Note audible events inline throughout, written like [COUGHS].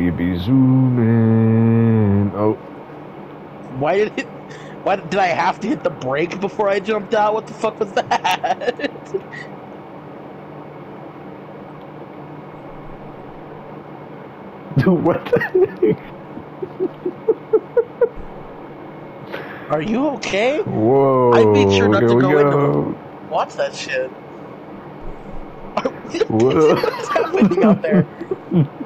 We be zooming. Oh, Why did it? Why did I have to hit the brake before I jumped out? What the fuck was that? [LAUGHS] dude, what the Are you okay? Whoa. I made sure not to we go into go. Watch that shit. [LAUGHS] Whoa. What's happening out there? [LAUGHS]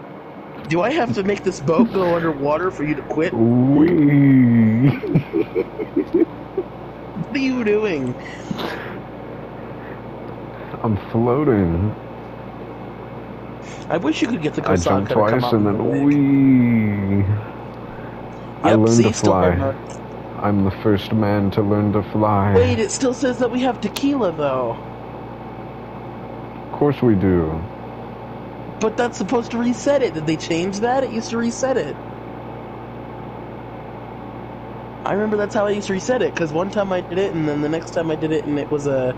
Do I have to make this boat go underwater for you to quit? Wee. What are you doing? I'm floating. I wish you could get the I Kosatka to come twice out and with a then wee. I learned see, to fly. I'm the first man to learn to fly. Wait, it still says that we have tequila though. Of course we do. But that's supposed to reset it. Did they change that? It used to reset it. I remember that's how I used to reset it, because one time I did it, and then the next time I did it, and it was a.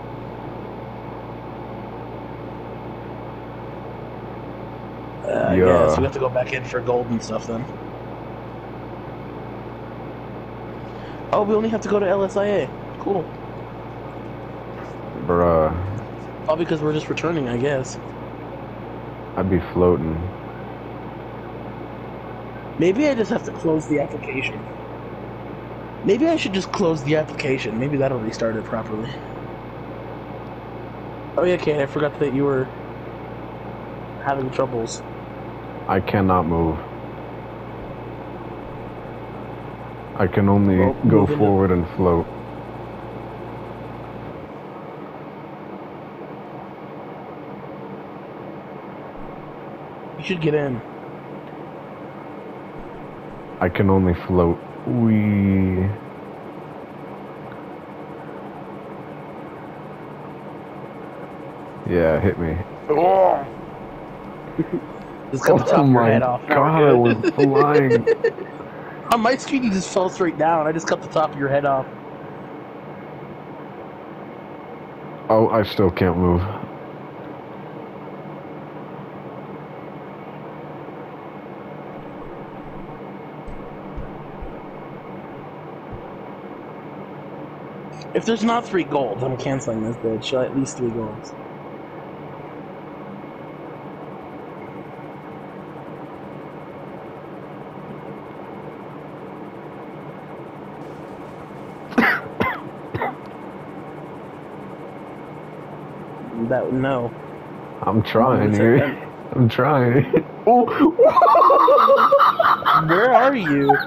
Uh, I Yeah. guess we have to go back in for gold and stuff then. Oh, we only have to go to LSIA. Cool. Bruh. Probably because we're just returning, I guess. I'd be floating. Maybe I just have to close the application. Maybe I should just close the application. Maybe that'll restart it properly. Oh yeah, Kate, I forgot that you were having troubles. I cannot move. I can only Well, go forward and float. You should get in. I can only float. Wee. Yeah, hit me. [LAUGHS] Oh, Just cut the top oh of your my head off. God, I was flying. On [LAUGHS] my screen, you just fell straight down. I just cut the top of your head off. oh, I still can't move. If there's not three golds, I'm canceling this bitch. At least three golds. [COUGHS] that no. I'm trying here. [LAUGHS] I'm trying. Oh, [LAUGHS] Where are you?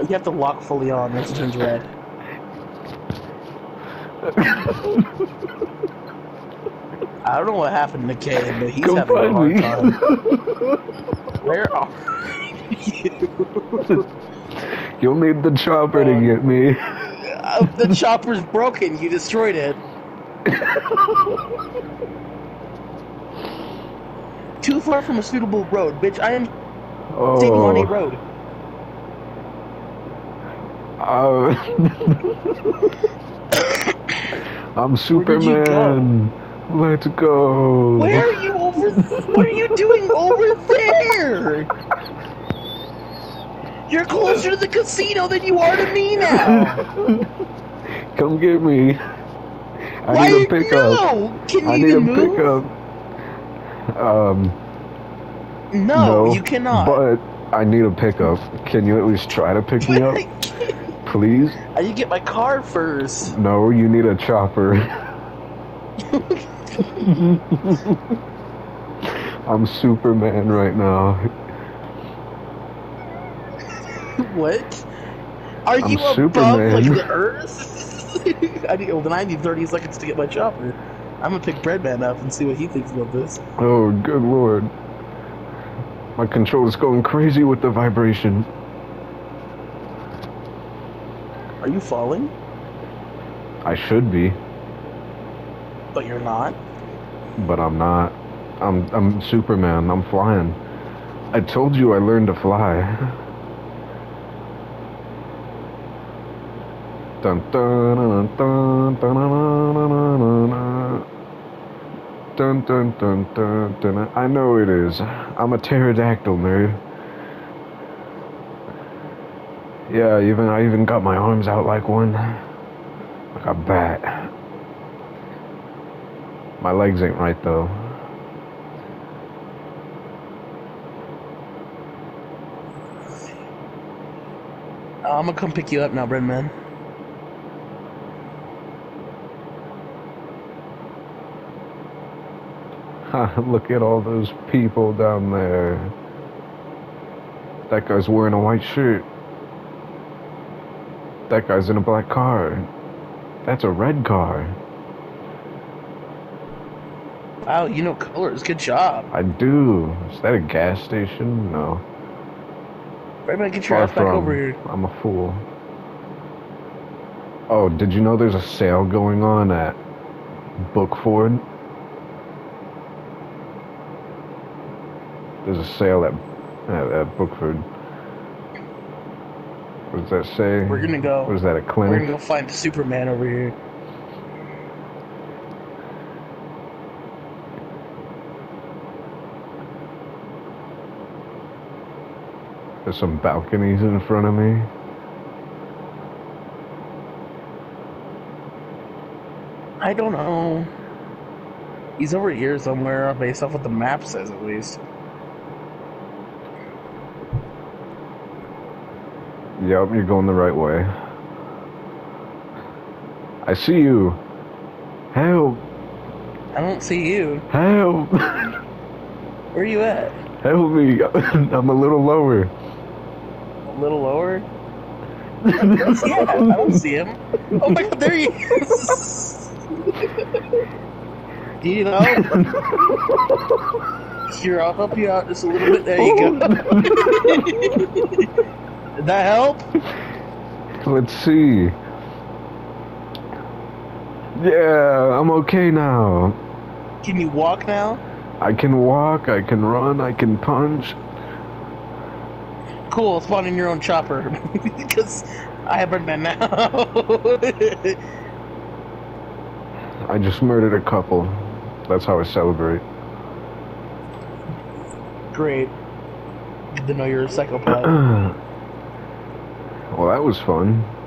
You have to lock fully on once it turns red. I don't know what happened to Kane, but he's Come having a find hard me. time. Where are you? [LAUGHS] You'll need the chopper to Um, get me. Uh, the chopper's broken. You destroyed it. [LAUGHS] Too far from a suitable road, bitch. I am taking on a Oh, road. uh, [LAUGHS] I'm Where did you go? Superman. Let's go. Where are you over? what are you doing over there? You're closer to the casino than you are to me now. [LAUGHS] Come get me. I Why? need a pickup. No. Can you I need a move? pickup. Um, No, no, you cannot. But I need a pickup. Can you at least try to pick me up, [LAUGHS] please? I need to get my car first. No, you need a chopper. [LAUGHS] I'm Superman right now. [LAUGHS] What? Are I'm you above Superman. like the Earth? I need. Well, then I need 30 seconds to get my chopper. I'm gonna pick Breadman up and see what he thinks about this. Oh, good lord. My controller's going crazy with the vibration. Are you falling? I should be, But you're not. but I'm not. I'm I'm Superman. I'm flying. I told you I learned to fly. [LAUGHS] Dun dun dun dun dun dun dun dun dun dun dun. I know it is. I'm a pterodactyl nerd. Yeah, even I even got my arms out like one, like a bat. My legs ain't right though. Uh, I'm gonna come pick you up now, Bread Man. Ha, [LAUGHS] Look at all those people down there. That guy's wearing a white shirt. That guy's in a black car. That's a red car. Wow, you know colors. Good job. I do. Is that a gas station? No. Man, get your Far ass back from. over here. I'm a fool. Oh, did you know there's a sale going on at Bookford? There's a sale at at, at Bookford. What does that say? We're gonna go. What is that? A clinic? We're gonna go find Superman over here. There's some balconies in front of me. I don't know. He's over here somewhere, based off what the map says, at least. Yep, you're going the right way. I see you. Help! I don't see you. Help! Where are you at? Help me! [LAUGHS] I'm a little lower. A little lower? [LAUGHS] yeah, I don't see him. Oh my god, there he is! Do you know? Here, I'll help you out just a little bit. There you go. [LAUGHS] Did that help? Let's see. Yeah, I'm okay now. Can you walk now? I can walk, I can run, I can punch. Cool, spawn in your own chopper. [LAUGHS] because I have Birdman now. [LAUGHS] I just murdered a couple. That's how I celebrate. Great. Good to know you're a psychopath. [CLEARS THROAT] well, that was fun.